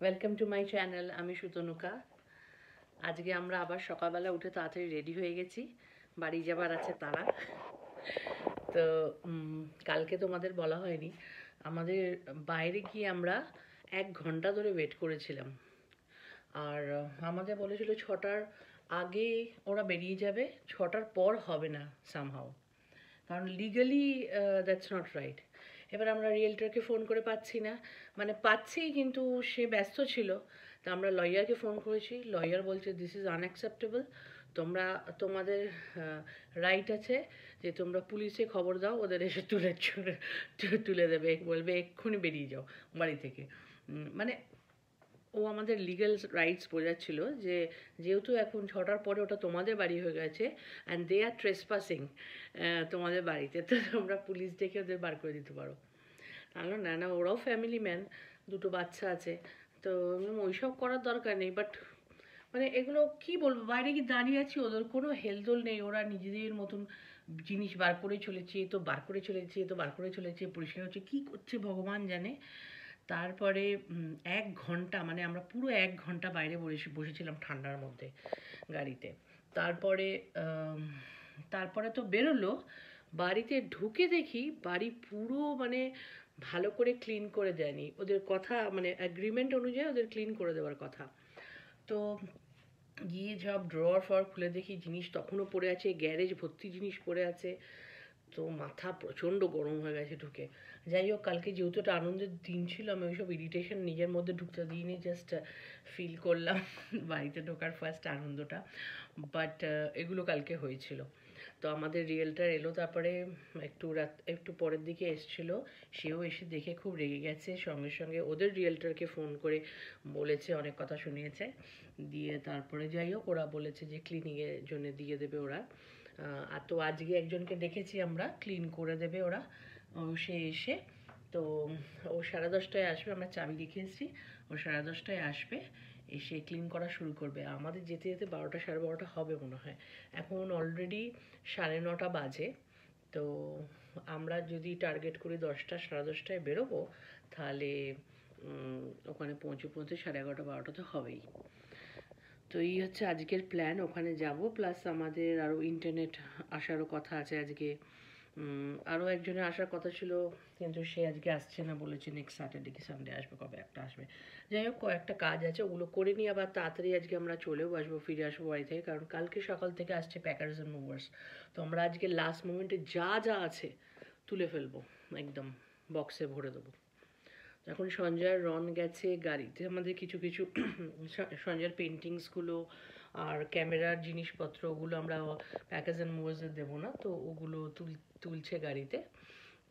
Welcome to my channel আমি সুতনুকা। আজকে আমরা আবার সকালবেলা উঠে তাড়াতাড়ি রেডি হয়ে গেছি। বাড়ি যাবার আছে তারা। তো কালকে তোমাদের বলা হয়নি। আমাদের বাইরে গিয়ে আমরা এক ঘণ্টা ধরে ওয়েট করেছিলাম। আর আমাদের বলেছিল, ছটার আগে ওরা বেরিয়ে যাবে, ছটার পর হবে না সামহাও কারণ লিগালি দ্যাটস নট রাইট এবার আমরা রিয়েলটারকে ফোন করে পাচ্ছি না। মানে পাচ্ছি কিন্তু সে ব্যস্ত ছিল। তা আমরা লয়ারকে ফোন করেছি। লয়ার বলছে দিস ইজ আনঅ্যাকসেপ্টেবল তোমরা, তোমাদের রাইট আছে যে তোমরা পুলিশে খবর দাও, ওদের এসে তুলে তুলে দেবে। বলবে, এক্ষুনি বেরিয়ে যাও বাড়ি থেকে। মানে ও আমাদের লিগ্যাল রাইটস বোঝাচ্ছিল যে যেহেতু এখন ছটার পরে ওটা তোমাদের বাড়ি হয়ে গেছে অ্যান্ড দে আর ট্রেসপাসিং তোমাদের বাড়িতে, তো তোমরা পুলিশ ডেকে ওদের বার করে দিতে পারো। তাহলে না না, ওরাও ফ্যামিলি ম্যান দুটো বাচ্চা আছে। তো ওইসব করার দরকার নেই। বাট মানে এগুলো কি বলব, বাইরে কি দাঁড়িয়ে আছি, ওদের কোনো হেলদোল নেই। ওরা নিজেদের মতন জিনিস বার করে চলেছে, তো বার করে চলেছে, তো বার করে চলেছে, পরিষ্কার হচ্ছে, কী করছে ভগবান জানে? তারপরে এক ঘণ্টা মানে আমরা পুরো এক ঘণ্টা বাইরে বসে, বসেছিলাম ঠান্ডার মধ্যে গাড়িতে। তারপরে তারপরে তো বেরোলো, বাড়িতে ঢুকে দেখি বাড়ি পুরো মানে ভালো করে ক্লিন করে দেয়নি। ওদের কথা মানে অ্যাগ্রিমেন্ট অনুযায়ী ওদের ক্লিন করে দেওয়ার কথা। তো গিয়ে সব ড্রয়ার ফর খুলে দেখি, জিনিস তখনও পড়ে আছে গ্যারেজ ভর্তি জিনিস পড়ে আছে। তো মাথা প্রচণ্ড গরম হয়ে গেছে ঢুকে। যাই হোক, কালকে যেহেতু একটা আনন্দের দিন ছিল, আমি ওইসব ইরিটেশন নিজের মধ্যে ঢুকতে দিইনি জাস্ট ফিল করলাম বাড়িতে ঢোকার ফার্স্ট আনন্দটা। বাট এগুলো কালকে হয়েছিল। তো আমাদের রিয়েলটার এলো, তারপরে একটু রাত, একটু পরের দিকে এসছিল। সেও এসে দেখে খুব রেগে গেছে। সঙ্গে সঙ্গে ওদের রিয়েলটারকে ফোন করে বলেছে, অনেক কথা শুনিয়েছে। দিয়ে তারপরে যাই হোক, ওরা বলেছে যে ক্লিনিংয়ের জন্য দিয়ে দেবে ওরা। আর তো আজকে একজনকে দেখেছি আমরা ক্লিন করে দেবে ওরা। সে এসে, তো ও সাড়ে দশটায় আসবে, আমরা চাবি রেখে এসেছি। ও সাড়ে দশটায় আসবে, এসে ক্লিন করা শুরু করবে। আমাদের যেতে যেতে বারোটা সাড়ে বারোটা হবে মনে হয়। এখন অলরেডি সাড়ে নটা বাজে। তো আমরা যদি টার্গেট করি দশটা, সাড়ে দশটায় বেরোবো, তাহলে ওখানে পৌঁছে পৌঁছে সাড়ে এগারোটা, বারোটা তো হবেই। তো এই হচ্ছে আজকের প্ল্যান ওখানে যাব প্লাস আমাদের আরও ইন্টারনেট আসারও কথা আছে আজকে। আরও একজনের আসার কথা ছিল, কিন্তু সে আজকে আসছে না বলেছে নেক্সট স্যাটারডে কি সানডে আসবে, কবে একটা আসবে। যাই হোক, কয়েকটা কাজ আছে, ওগুলো করে নিয়ে আবার তাড়াতাড়ি আজকে আমরা চলেও আসব, ফিরে আসব বাড়ি থেকে, কারণ কালকে সকাল থেকে আসছে প্যাকার্স অ্যান্ড মুভার্স তো আমরা আজকে লাস্ট মোমেন্টে যা যা আছে তুলে ফেলব, একদম বক্সে ভরে দেবো। এখন সঞ্জয় রন গেছে গাড়িতে। আমাদের কিছু কিছু সঞ্জয়ের পেন্টিংসগুলো আর ক্যামেরার জিনিসপত্র ওগুলো আমরা প্যাকেজ অ্যান্ড মুভার্সে দেবো না, তো ওগুলো তুল, তুলছে গাড়িতে।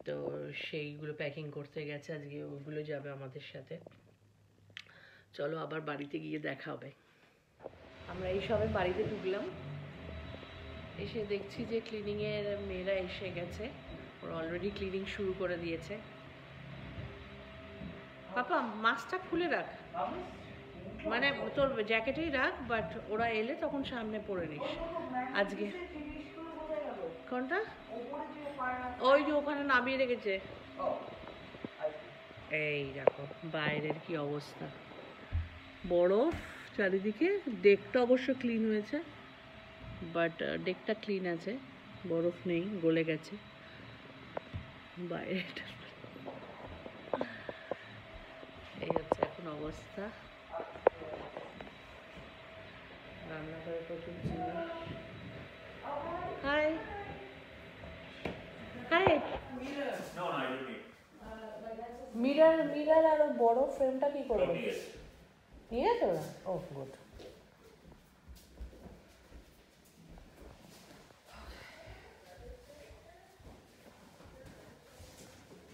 তো সেইগুলো প্যাকিং করতে গেছে, আজকে ওগুলো যাবে আমাদের সাথে। চলো আবার বাড়িতে গিয়ে দেখা হবে। আমরা এই সবে বাড়িতে ঢুকলাম। এসে দেখছি যে ক্লিনিংয়ের মেয়েরা এসে গেছে। ওরা অলরেডি ক্লিনিং শুরু করে দিয়েছে। পাপা, মাস্কটা খুলে রাখ। মানে তোর জ্যাকেটেই রাখ বাট ওরা এলে তখন সামনে পরে নিস। আজকে। কোনটা? ওই যে ওখানে নামিয়ে রেখেছে। এই দেখো, বাইরের কি অবস্থা। বরফ চারিদিকে। ডেকটা অবশ্য ক্লিন হয়েছে বাট ডেকটা ক্লিন আছে। বরফ নেই, গলে গেছে। বাইরেটা এই হচ্ছে এখন অবস্থা। রান্নাঘরে প্রচুর জিনিস হাই। হাই. মিরার মিরার আরও বড় ফ্রেমটা কি করব. নিয়ে তো ও good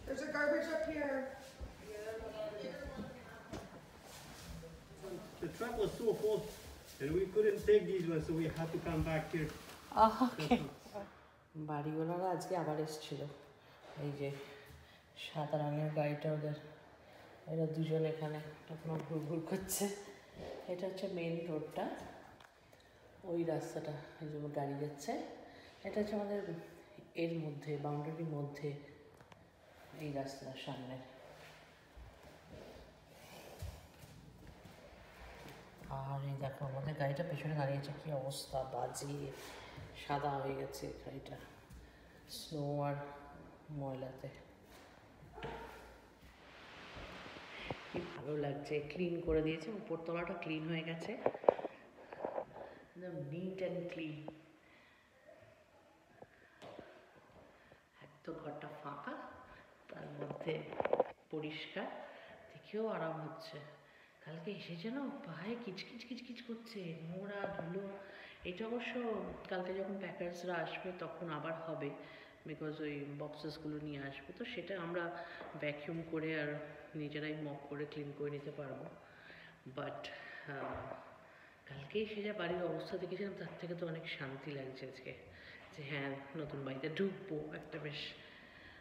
There's a garbage up here. The truck was so full and we couldn't take these ones, so we had to come back here. Okay বাড়িওয়ালারা আজকে আবার এসেছিল। এই যে সাদা রঙের গাড়িটা ওদের। এরা দুজন এখানে এখনও ঘুর ঘুর করছে। এটা হচ্ছে মেন রোডটা ওই রাস্তাটা এই যে গাড়ি যাচ্ছে। এটা হচ্ছে আমাদের এর মধ্যে বাউন্ডারির মধ্যে। এই রাস্তার সামনে। আর এই দেখো, আমাদের গাড়িটা পেছনে দাঁড়িয়েছে, কি অবস্থা? বাজে, সাদা হয়ে গেছে গাড়িটা। স্নো আর ময়লাতে। কি ভালো লাগছে ক্লিন করে দিয়েছে উপর উপরতলাটা ক্লিন হয়ে গেছে। নিট অ্যান্ড ক্লিন এক তো ঘরটা ফাঁকা, তার মধ্যে পরিষ্কার, দেখেও আরাম হচ্ছে। কালকে এসে যেন পায়ে কিচকিচ কিচকিচ করছে, নোংরা ধুলো। এটা অবশ্য কালকে যখন প্যাকার্সরা আসবে তখন আবার হবে বিকজ ওই বক্সেসগুলো নিয়ে আসবে। তো সেটা আমরা ভ্যাকিউম করে আর নিজেরাই মপ করে ক্লিন করে নিতে পারব। বাট কালকে এসে যা বাড়ির অবস্থা দেখেছিলাম, তার থেকে তো অনেক শান্তি লাগছে আজকে। যে হ্যাঁ নতুন বাড়িতে ঢুকবো, একটা বেশ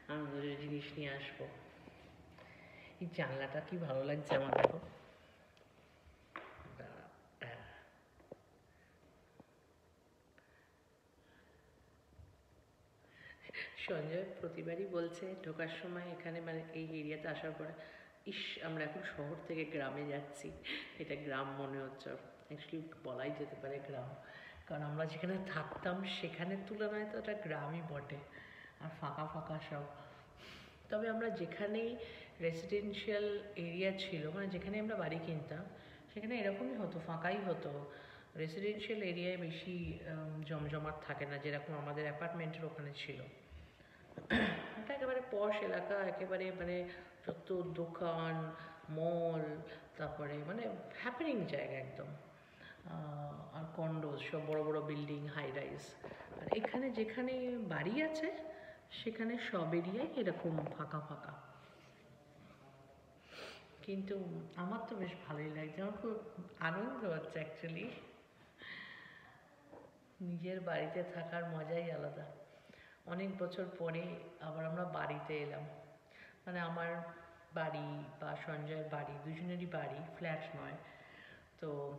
আনন্দের জিনিস নিয়ে আসব। এই জানলাটা কি ভালো লাগছে আমার দেখো। সঞ্জয় প্রতিবারই বলছে, ঢোকার সময় এখানে মানে এই এরিয়াতে আসার পরে, ইস, আমরা এখন শহর থেকে গ্রামে যাচ্ছি। এটা গ্রাম মনে হচ্ছে। অ্যাকচুয়ালি বলাই যেতে পারে গ্রাম। কারণ আমরা যেখানে থাকতাম সেখানের তুলনায় তো এটা গ্রামই বটে। আর ফাঁকা ফাঁকা সব। তবে আমরা যেখানেই রেসিডেন্সিয়াল এরিয়া ছিল মানে যেখানে আমরা বাড়ি কিনতাম, সেখানে এরকমই হতো, ফাঁকাই হতো। রেসিডেন্সিয়াল এরিয়ায় বেশি জমজমাট থাকে না, যেরকম আমাদের অ্যাপার্টমেন্টের ওখানে ছিল। এটা একেবারে পশ এলাকা, একেবারে মানে যত দোকান, মল, তারপরে মানে হ্যাপেনিং জায়গা একদম। আর কন্ডোজ সব বড় বড় বিল্ডিং হাই রাইজ আর এখানে যেখানে বাড়ি আছে, সেখানে সব এরিয়াই এরকম ফাঁকা ফাঁকা। কিন্তু আমার তো বেশ ভালোই লাগছে। আমার খুব আনন্দ হচ্ছে অ্যাকচুয়ালি নিজের বাড়িতে থাকার মজাই আলাদা। অনেক বছর পরে আবার আমরা বাড়িতে এলাম। মানে আমার বাড়ি বা সঞ্জয়ের বাড়ি দুজনেরই বাড়ি, ফ্ল্যাট নয়। তো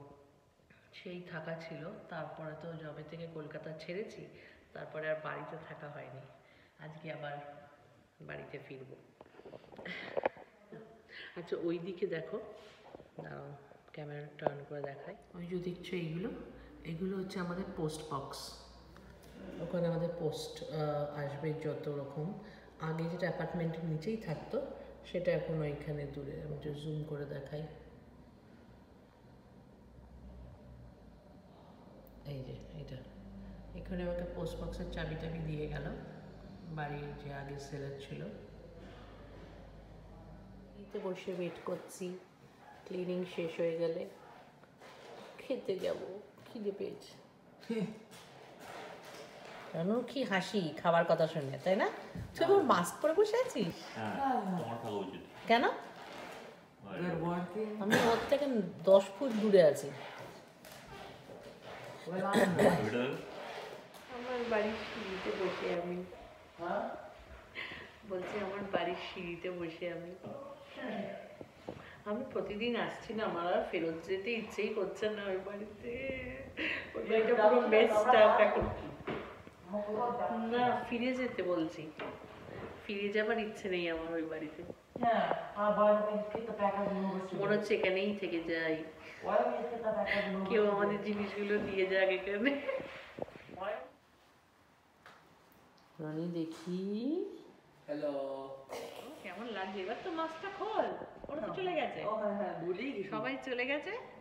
সেই থাকা ছিল। তারপরে তো জবে থেকে কলকাতা ছেড়েছি। তারপরে আর বাড়িতে থাকা হয়নি। আজকে আবার বাড়িতে ফিরবো। আচ্ছা ওই দিকে দেখো। দাঁড়াও, ক্যামেরা টার্ন করে দেখাই। ওই যে দেখছ এইগুলো এগুলো হচ্ছে আমাদের পোস্ট বক্স ওখানে আমাদের পোস্ট আসবে যত রকম। আগে যেটা অ্যাপার্টমেন্টের নিচেই থাকতো, সেটা এখন ওইখানে দূরে, আমি একটু জুম করে দেখাই। এই যে এটা এখানে আমাকে পোস্ট বক্সের চাবি টাবি দিয়ে গেল, বাড়ির যে আগে সেলার ছিল। এতে বসে ওয়েট করছি ক্লিনিং শেষ হয়ে গেলে। খেতে যাব, খিদে পেয়েছে। কেন কি হাসি খাবার কথা শুনে তাই না? তুই আমার মাস্ক পরে বসে আছিস? হ্যাঁ উচিত কেন? আমি ওর থেকে দশ ফুট দূরে আছি। আমার বাড়ির সিঁড়িতে বসে আমি। বলছি আমার বাড়ির সিঁড়িতে বসে আমি। আমি প্রতিদিন আসছি না আমার আর ফেরত যেতে ইচ্ছেই করছে না ওই বাড়িতে। ওই বাড়িটা পুরো বেস্ট এখন। না ফিরে যেতে বলছি। ফিরে যাবার ইচ্ছে নেই আমার ওই বাড়িতে। movers মনে হচ্ছে এখানেই থেকে যাই। কেউ আমাদের জিনিসগুলো দিয়ে যাক এখানে। রনি দেখি। Hello. কেমন লাগছে? এবার তো মাছটা খোল। ওরা তো চলে গেছে। হ্যাঁ, হ্যাঁ, গেছি। সবাই চলে গেছে?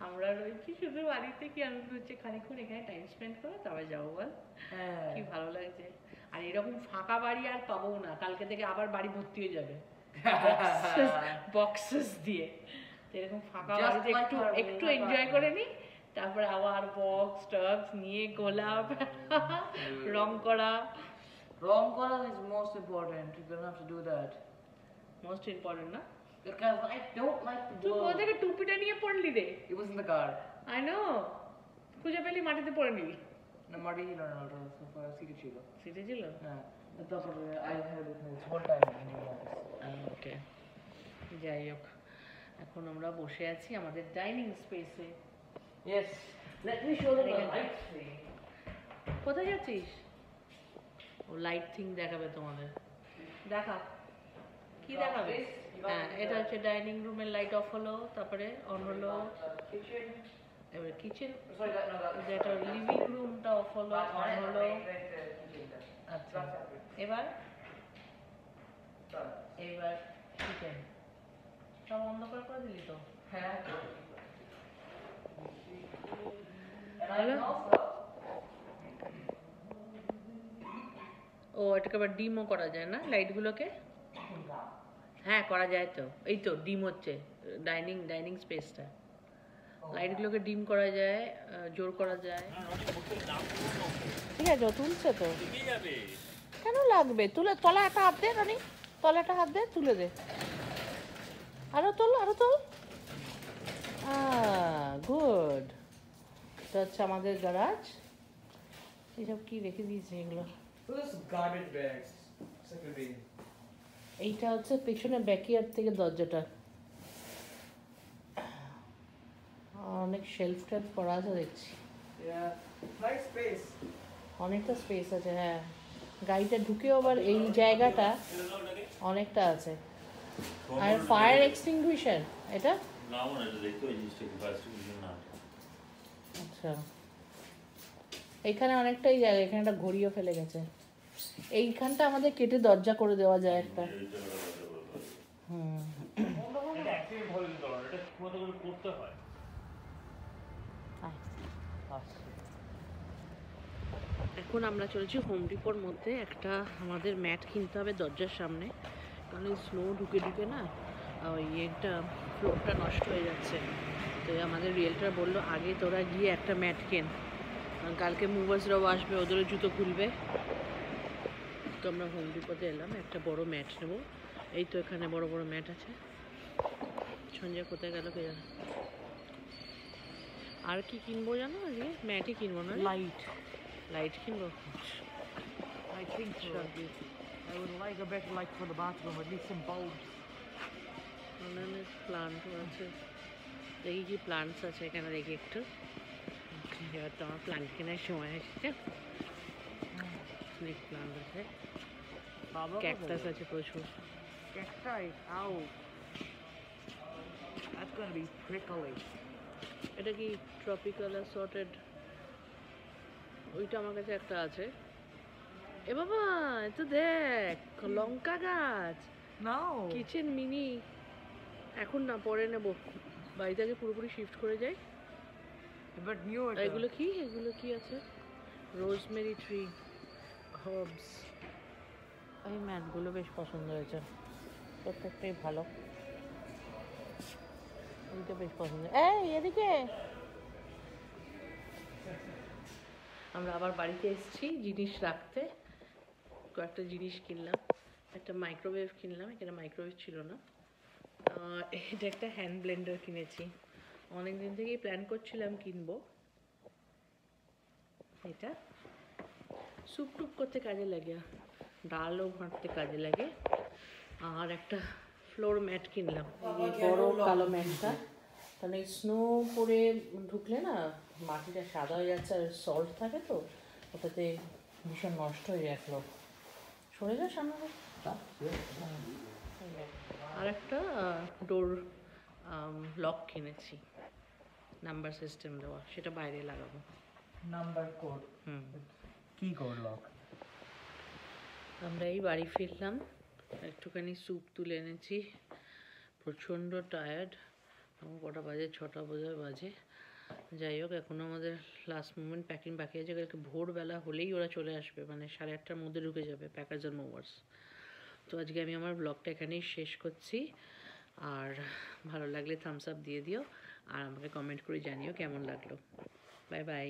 আমরা রয়েছি শুধু বাড়িতে কি আনন্দ হচ্ছে খানিক্ষণ এখানে টাইম স্পেন্ড করে তবে যাব বল। হ্যাঁ। কি ভালো লাগছে। আর এরকম ফাঁকা বাড়ি আর পাবো না কালকে থেকে আবার বাড়ি ভর্তি হয়ে যাবে। বক্সেস দিয়ে। এরকম ফাঁকা বাড়িতে একটু একটু এনজয় করে নি তারপরে আবার বক্স টক্স নিয়ে গোলাপ রং করা। রং করা is most important. You don't have to do that. Most important না? Because I don't like the তুই কোথা. থেকে টুপিটা নিয়ে পড়লি রে It was in the car. I know খুঁজে পেলি মাটিতে পড়ে no, no, no, so far, seated Chico. সিটে ছিল I had it with me this whole time in your office. ওকে যাই হোক এখন আমরা বসে আছি আমাদের ডাইনিং স্পেসে me show them the Again. lights thing. কোথায় যাচ্ছিস ও লাইট থিং দেখাবে তোমাদের দেখা কি দেখাবে হ্যাঁ এটা হচ্ছে ডাইনিং রুমের লাইট অফ হলো তারপরে অন হলো. এবার কিচেন. যেটা লিভিং রুমটা অফ হলো অন হলো kitchen, that. আচ্ছা এবার. এবার কিচেন সব অন্ধকার করে দিলি তো হ্যাঁ। ও এটাকে আবার ডিমও করা যায় না লাইটগুলোকে হ্যাঁ করা যায় তো। এই তো ডিম হচ্ছে ডাইনিং ডাইনিং স্পেসটা লাইটগুলোকে ডিম করা যায় জোর করা যায়। ঠিক আছে তুলছে তো। কেন লাগবে? তুলে তলা একটা হাত দে রানি। তলা একটা হাত দে তুলে দে। আরও তোল আরও তোল। গুড এটা হচ্ছে আমাদের গ্যারাজ এইসব কি রেখে দিয়েছে এগুলো? At এইটা হচ্ছে পেছনে ব্যাকইয়ার্ড থেকে দরজাটা। অনেক শেলফ টেলফ করা আছে দেখছি. অনেকটা স্পেস আছে হ্যাঁ। গাড়িটা ঢুকেও আবার এই জায়গাটা অনেকটা আছে। আর ফায়ার এক্সটিংগুইশার এটা? আচ্ছা। এইখানে অনেকটাই জায়গা এখানে একটা ঘড়িও ফেলে গেছে। এইখানটা আমাদের কেটে দরজা করে দেওয়া যায় একটা। এখন আমরা চলেছি হোম ডিপোর মধ্যে। একটা আমাদের ম্যাট কিনতে হবে দরজার সামনে। কারণ এই স্নো ঢুকে ঢুকে না, ওই একটা ফ্লোরটা নষ্ট হয়ে যাচ্ছে। তো আমাদের রিয়েলটার বলল, আগে তোরা গিয়ে একটা ম্যাট কেন। কালকে মুভার্সরাও আসবে, ওদেরও জুতো খুলবে। তো আমরা হোম ডিপোতে এলাম একটা বড় ম্যাট নেব। এই তো এখানে বড় বড় ম্যাট আছে। সঞ্জয় কোথায় গেল কে জানে? আর কি কিনবো জানো আজকে? ম্যাটই কিনবো না? লাইট লাইট কিনবো? I think so. I would like a better light for the bathroom, at least some bulbs. অন্যান্য প্লান্টও আছে। দেখি কি প্লান্টস আছে এখানে দেখি একটু। এবার তো আমার প্লান্ট কেনার সময় এসেছে অনেক প্লান্ট আছে. ক্যাকটাস আছে প্রচুর। Cacti. Ow. That's gonna be prickly. এটা কি ট্রপিক্যাল সর্টেড ওইটা আমার কাছে একটা আছে। এ বাবা তো দেখ লঙ্কা গাছ। No. Kitchen mini. এখন না পরে নেব। বাড়িটাকে পুরোপুরি শিফট করে যাই। new আর এগুলো কি? এগুলো কি আছে? রোজমেরি ট্রি হার্বস এই ম্যাটগুলো বেশ পছন্দ হয়েছে। প্রত্যেকটাই ভালো। এইটা বেশ পছন্দ। এই, এদিকে। আমরা আবার বাড়িতে এসেছি জিনিস রাখতে। কয়েকটা জিনিস কিনলাম। একটা মাইক্রোওয়েভ কিনলাম। এখানে মাইক্রোওয়েভ ছিল না। এটা একটা হ্যান্ড ব্লেন্ডার কিনেছি। অনেক দিন থেকেই প্ল্যান করছিলাম কিনবো। এটা। স্যুপ টুপ করতে কাজে লাগে। ডালও ঘাঁটতে কাজে লাগে। আর একটা ফ্লোর ম্যাট কিনলাম। বড় কালো ম্যাটটা কারণ এই স্নো পরে ঢুকলে না মাটিটা সাদা হয়ে যাচ্ছে আর সল্ট থাকে তো ওটাতে ভীষণ নষ্ট হয়ে ফ্লোর সরে যা সামনে। আর একটা ডোর লক কিনেছি। নাম্বার সিস্টেম দেওয়া সেটা বাইরে লাগাবো। Number code. হুম। Key code lock. আমরা এই বাড়ি ফিরলাম। একটুখানি স্যুপ তুলে এনেছি। প্রচণ্ড টায়ার্ড এখন কটা বাজে, ছটা বোধহয় বাজে। যাই হোক এখনও আমাদের লাস্ট মোমেন্ট প্যাকিং বাকি আছে। কালকে ভোরবেলা হলেই ওরা চলে আসবে। মানে সাড়ে আটটার মধ্যে ঢুকে যাবে প্যাকার্স আর মোভার্স তো আজকে আমি আমার ব্লগটা এখানেই শেষ করছি। আর ভালো লাগলে থামস আপ দিয়ে দিও। আর আমাকে কমেন্ট করে জানিও কেমন লাগল। Bye bye